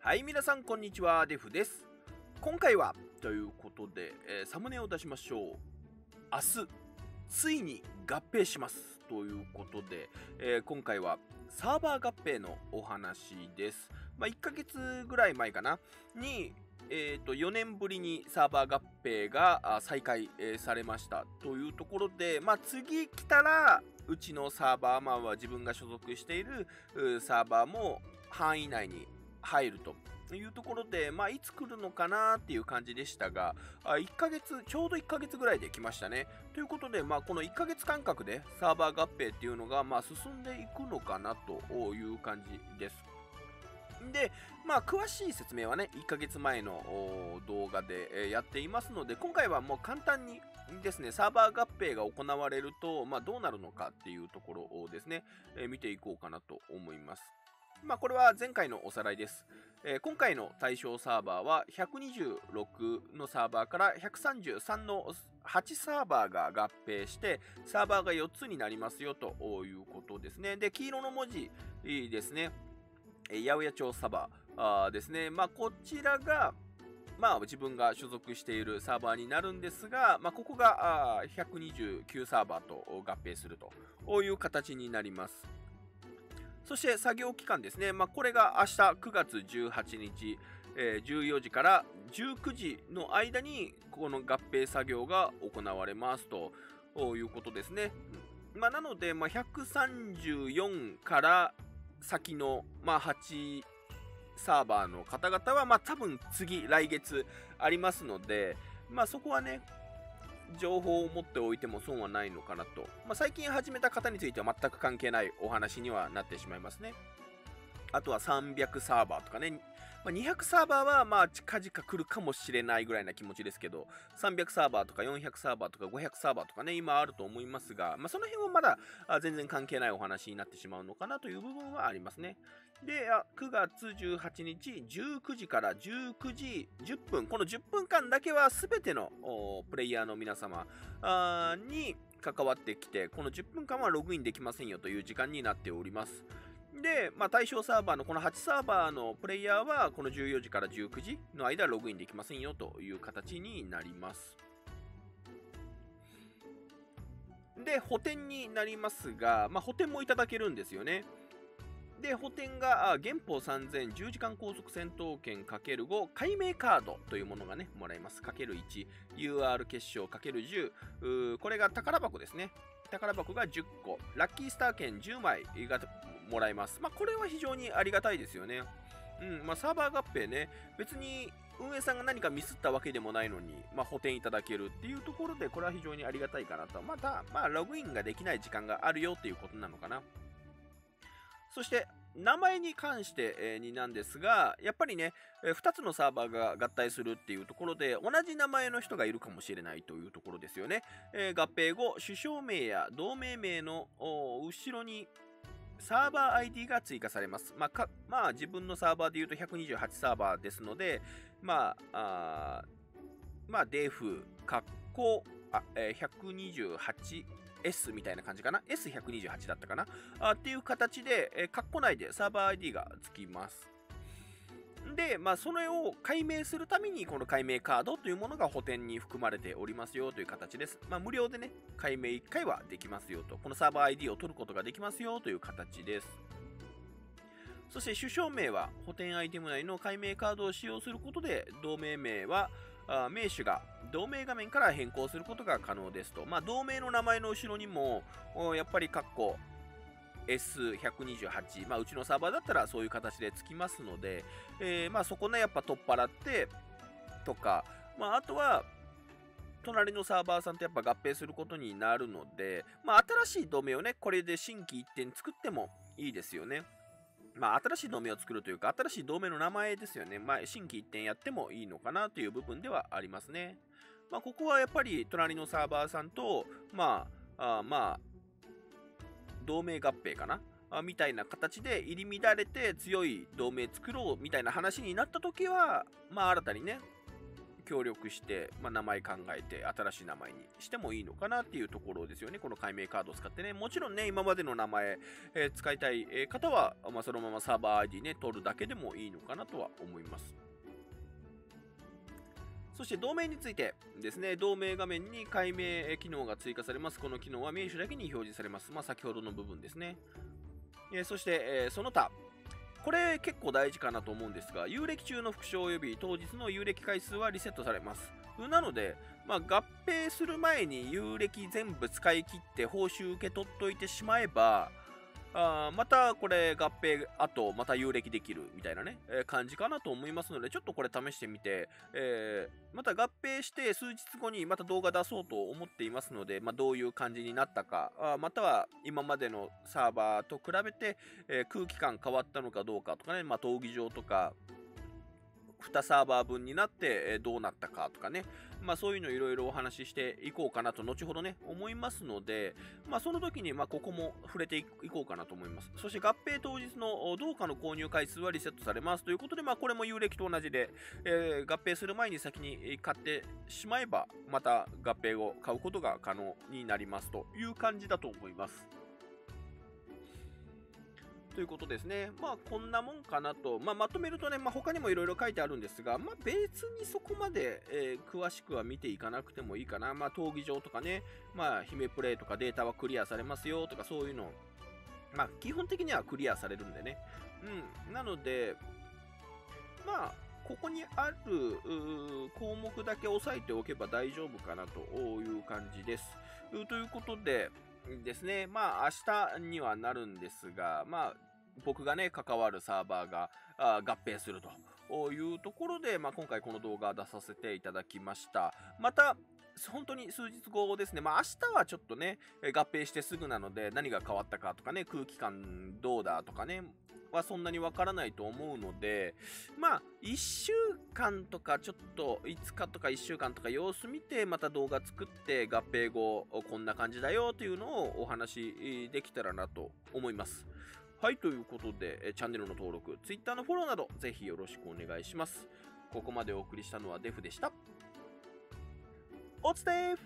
はい、皆さん、こんにちは。デフです。今回は、ということで、えーサムネを出しましょう。明日、ついに合併します。ということで、えー今回は、サーバー合併のお話です。まあ、1ヶ月ぐらい前かな、に、えー、と4年ぶりにサーバー合併が再開、えーされましたというところで、まあ、次来たらうちのサーバー、まあ、は自分が所属しているサーバーも範囲内に入るというところで、まあ、いつ来るのかなっていう感じでしたが、あ1ヶ月、ちょうど1ヶ月ぐらいで来ましたね。ということで、まあ、この1ヶ月間隔でサーバー合併っていうのが、まあ、進んでいくのかなという感じです。で、まあ、詳しい説明はね、1ヶ月前の動画で、やっていますので、今回はもう簡単にですね、サーバー合併が行われると、まあ、どうなるのかっていうところをですね、え見ていこうかなと思います。まあ、これは前回のおさらいです。えー今回の対象サーバーは126のサーバーから133の8サーバーが合併して、サーバーが4つになりますよということですね。で、黄色の文字ですね。八百屋町サーバーですね。まあ、こちらが、まあ、自分が所属しているサーバーになるんですが、まあ、ここが129サーバーと合併するという形になります。そして作業期間ですね。まあ、これが明日9月18日、えー14時から19時の間に、この合併作業が行われますということですね。まあ、なので、まあ、134から先の、まあ、8サーバーの方々は、まあ、多分次、来月ありますので、まあ、そこはね、情報を持っておいても損はないのかなと。まあ、最近始めた方については全く関係ないお話にはなってしまいますね。あとは300サーバーとかね。まあ、200サーバーはまあ近々来るかもしれないぐらいな気持ちですけど、300サーバーとか400サーバーとか500サーバーとかね、今あると思いますが、まあ、その辺はまだ全然関係ないお話になってしまうのかなという部分はありますね。で、あ9月18日19時から19時10分、この10分間だけは全てのプレイヤーの皆様に関わってきて、この10分間はログインできませんよという時間になっております。で、まあ、対象サーバーのこの8サーバーのプレイヤーは、この14時から19時の間ログインできませんよという形になります。で、補填になりますが、まあ、補填もいただけるんですよね。で、補填が、あ原宝3000、10時間高速戦闘券 ×5、解明カードというものがね、もらえます。×1、UR 結晶 ×10、これが宝箱ですね。宝箱が10個、ラッキースター券10枚がもらえます。まあ、これは非常にありがたいですよね。うん、まあ、サーバー合併ね、別に運営さんが何かミスったわけでもないのに、まあ、補填いただけるっていうところで、これは非常にありがたいかなと。また、まあ、ログインができない時間があるよっていうことなのかな。そして、名前に関して、になんですが、やっぱりね、2つのサーバーが合体するっていうところで、同じ名前の人がいるかもしれないというところですよね。え合併後、首相名や同盟名の後ろにサーバー ID が追加されます。まあ、まあ、自分のサーバーで言うと128サーバーですので、まあ、あまあ、デフ、カッコ、あえー S みたいな感じかな ?S128 だったかな？あっていう形で、えー、カッコ内でサーバー ID がつきます。で、まあ、それを解明するために、この解明カードというものが補填に含まれておりますよという形です。まあ、無料でね、解明1回はできますよと。このサーバー ID を取ることができますよという形です。そして、主称名は補填アイテム内の解明カードを使用することで、同盟名は、あ名手が同盟画面から変更することが可能ですと。まあ、同盟の名前の後ろにも、やっぱりカッコ S128、まあ、うちのサーバーだったらそういう形でつきますので、えーまあ、そこね、やっぱ取っ払って、とか、まあ、あとは、隣のサーバーさんとやっぱ合併することになるので、まあ、新しい同盟をね、これで新規一点作ってもいいですよね。まあ、新しい同盟を作るというか、新しい同盟の名前ですよね。まあ、新規一点やってもいいのかなという部分ではありますね。まあ、ここはやっぱり隣のサーバーさんと、まあ、あまあ、同盟合併かな？あみたいな形で入り乱れて強い同盟作ろうみたいな話になった時は、まあ新たにね、協力して、まあ、名前考えて新しい名前にしてもいいのかなっていうところですよね。この解明カードを使ってね。もちろんね、今までの名前、えー使いたい方は、まあ、そのままサーバー ID ね、取るだけでもいいのかなとは思います。そして同盟についてですね、同盟画面に解明機能が追加されます。この機能は名手だけに表示されます。まあ、先ほどの部分ですね。えーそして、えーその他、これ結構大事かなと思うんですが、有歴中の副賞及び当日の有歴回数はリセットされます。なので、まあ、合併する前に有歴全部使い切って報酬受け取っといてしまえば、あまたこれ合併あとまた遊歴できるみたいなね、えー感じかなと思いますのでちょっとこれ試してみて、えーまた合併して数日後にまた動画出そうと思っていますので、まあ、どういう感じになったかあまたは今までのサーバーと比べて、えー空気感変わったのかどうかとかね、まあ、闘技場とか2サーバー分になってどうなったかとかね、まあ、そういうのいろいろお話ししていこうかなと後ほどね思いますので、まあ、その時にまあここも触れていこうかなと思います。そして合併当日の同価の購入回数はリセットされます。ということで、まあ、これも有歴と同じで、えー合併する前に先に買ってしまえばまた合併を買うことが可能になりますという感じだと思います。ということですね。まあ、こんなもんかなと。まあ、まとめるとね、まあ、他にもいろいろ書いてあるんですが、まあ、別にそこまで、えー詳しくは見ていかなくてもいいかな。まあ、闘技場とかね、まあ、姫プレイとかデータはクリアされますよとか、そういうの、まあ、基本的にはクリアされるんでね。うん。なので、まあ、ここにある項目だけ押さえておけば大丈夫かなという感じです。ということで、ですね、まあ明日にはなるんですが、まあ僕がね、関わるサーバーがあ合併するというところで、まあ、今回この動画出させていただきました。また、本当に数日後ですね、まあ明日はちょっとね、合併してすぐなので何が変わったかとかね、空気感どうだとかね、はそんなにわからないと思うので、まあ、1週間とかちょっと5日とか1週間とか様子見てまた動画作って合併後こんな感じだよというのをお話できたらなと思います。はい、ということで、チャンネルの登録、Twitter のフォローなどぜひよろしくお願いします。ここまでお送りしたのはデフでした。おつてー